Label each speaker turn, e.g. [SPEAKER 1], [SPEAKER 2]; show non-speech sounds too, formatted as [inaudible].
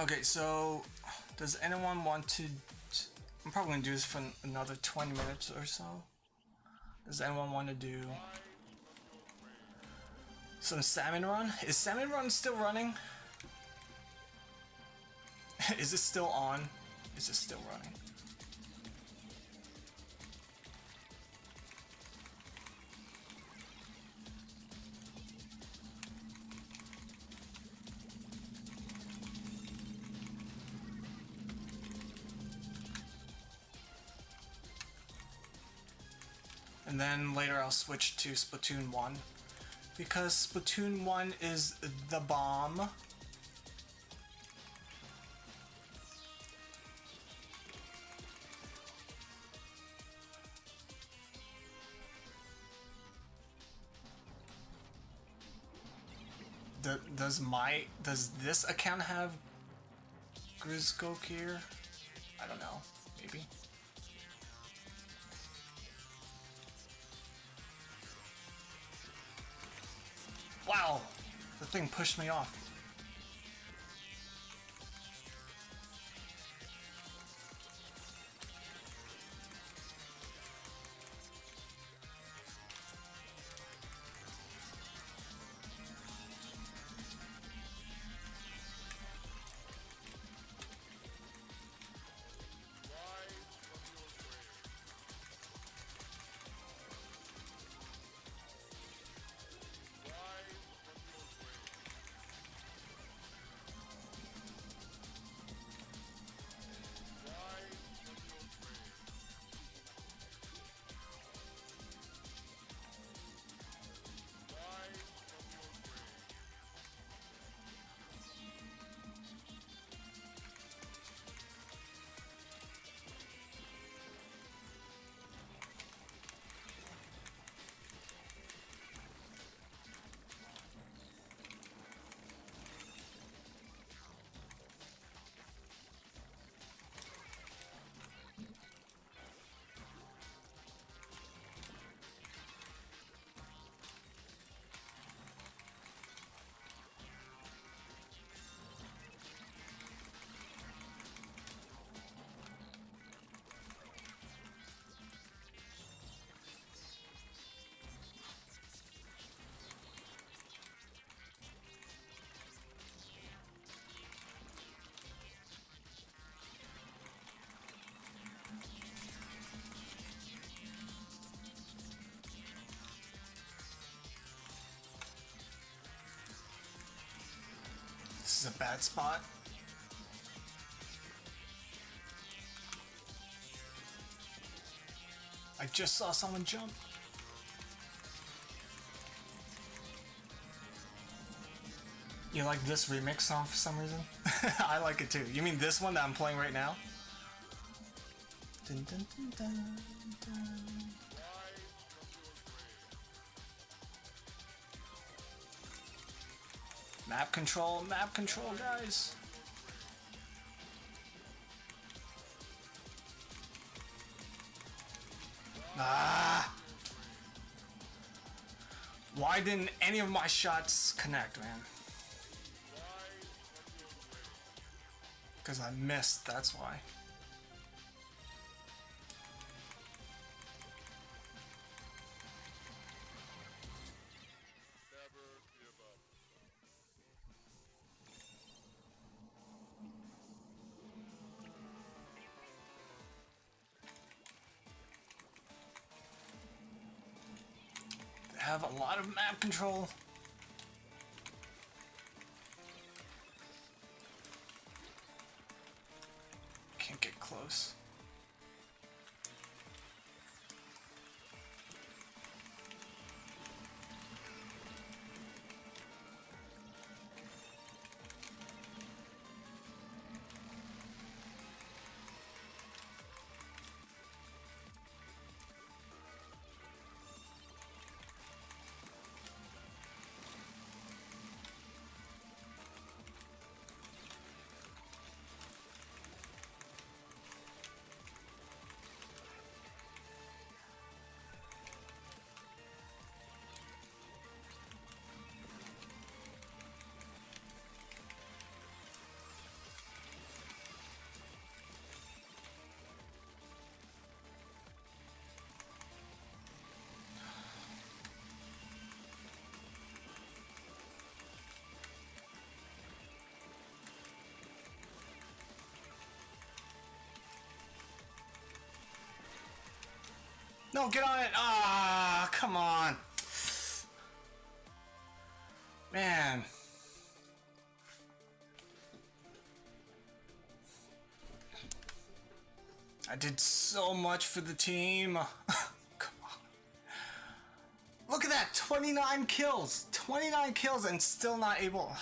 [SPEAKER 1] Okay, so does anyone want to? I'm probably gonna do this for another 20 minutes or so. Does anyone want to do some salmon run? Is salmon run still running? [laughs] Is it still on? Is it still running? And then later I'll switch to Splatoon 1. Because Splatoon 1 is the bomb. does my does this account have Grizzco here? I don't know. Maybe. Wow! The thing pushed me off. Is a bad spot. I just saw someone jump. You like this remix song for some reason? [laughs] I like it too. You mean this one that I'm playing right now? Dun, dun, dun, Map control, map control, guys. Ah! Why didn't any of my shots connect, man? Because I missed, that's why. Have a lot of map control. No, get on it. Ah, come on. Man. I did so much for the team. [laughs] Come on. Look at that, 29 kills. 29 kills and still not able...